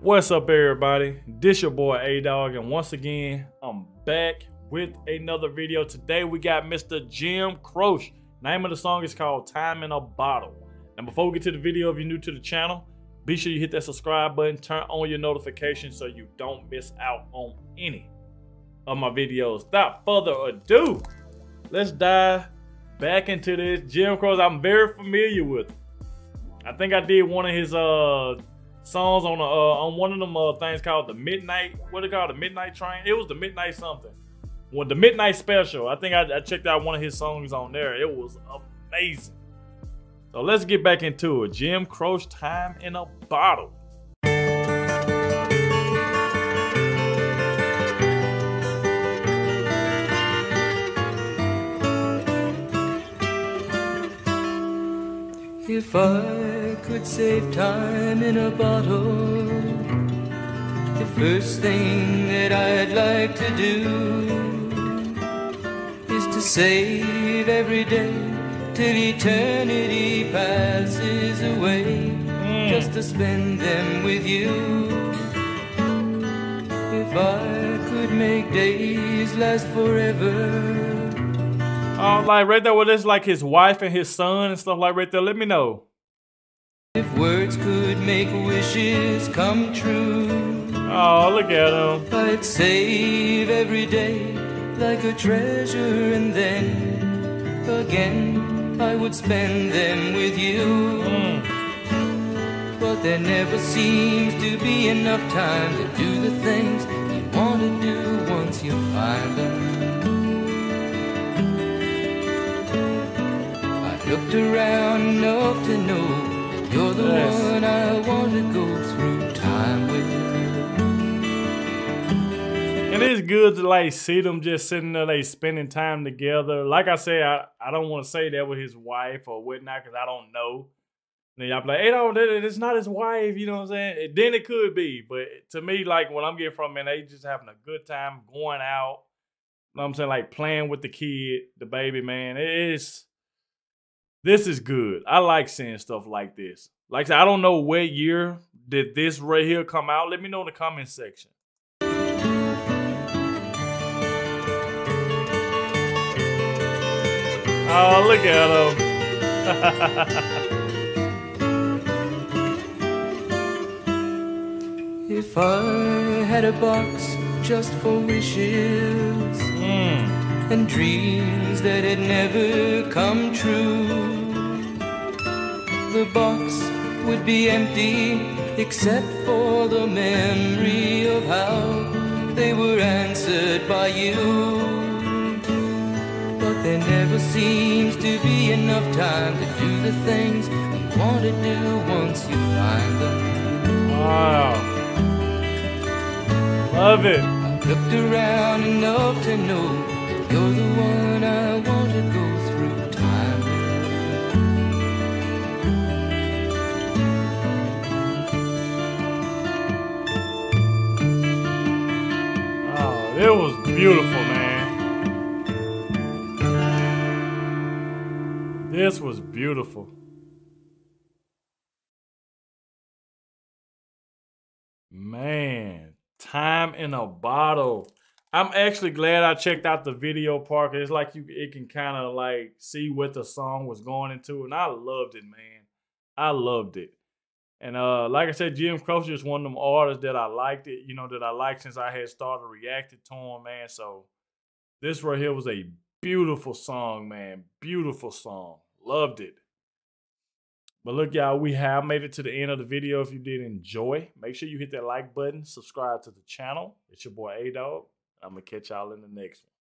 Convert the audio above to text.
What's up, everybody? This your boy Adogg, and once again, I'm back with another video. Today we got Mr. Jim Croce. Name of the song is called Time in a Bottle. And before we get to the video, if you're new to the channel, be sure you hit that subscribe button, turn on your notifications so you don't miss out on any of my videos. Without further ado, let's dive back into this. Jim Croce, I'm very familiar with. I think I did one of his uh songs on a, uh, on one of them uh, things called the Midnight. What it called? The Midnight Train. It was the Midnight something. Well, the Midnight Special. I think I, I checked out one of his songs on there. It was amazing. So let's get back into it. Jim Croce, Time in a Bottle. If I could save time in a bottle, the first thing that I'd like to do is to save every day till eternity passes away, hmm. just to spend them with you. If I could make days last forever. Oh, like right there, where it's like his wife and his son and stuff like right there. Let me know. If words could make wishes come true, Oh, look at him. I'd save every day like a treasure, and then again I would spend them with you. Mm. But there never seems to be enough time to do the things you want to do once you find them. I looked around enough to know you're the Yes. one I want to go through time with. And it's good to like see them just sitting there, like spending time together. Like I said, I, I don't want to say that with his wife or whatnot because I don't know. Then y'all be like, hey, no, that- it's not his wife, you know what I'm saying? Then it could be. But to me, like what I'm getting from, man, they just having a good time going out. You know what I'm saying? Like playing with the kid, the baby, man. It is, this is good. I like seeing stuff like this. Like I said, I don't know what year did this right here come out. Let me know in the comment section. Oh, look at him. If I had a box just for wishes Mm. And dreams that had never come true, the box would be empty except for the memory of how they were answered by you. But there never seems to be enough time to do the things you want to do once you find them. Wow. Love it. I looked around enough to know Oh, it ah, was beautiful, man. This was beautiful. Man, time in a bottle. I'm actually glad I checked out the video part. It's like you it can kind of like see what the song was going into. And I loved it, man. I loved it. And uh, like I said, Jim Croce is one of them artists that I liked it, you know, that I liked since I had started reacting to him, man. So this right here was a beautiful song, man. Beautiful song. Loved it. But look, y'all, we have made it to the end of the video. If you did enjoy, make sure you hit that like button, subscribe to the channel. It's your boy Adogg. I'm gonna catch y'all in the next one.